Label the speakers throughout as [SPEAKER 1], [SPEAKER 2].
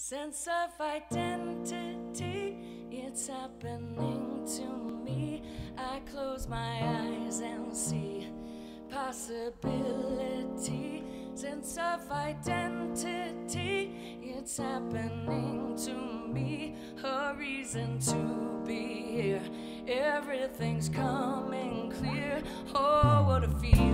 [SPEAKER 1] Sense of identity, it's happening to me. I close my eyes and see possibility. Sense of identity, it's happening to me. A reason to be here. Everything's coming clear. Oh, what a feeling.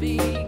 [SPEAKER 1] be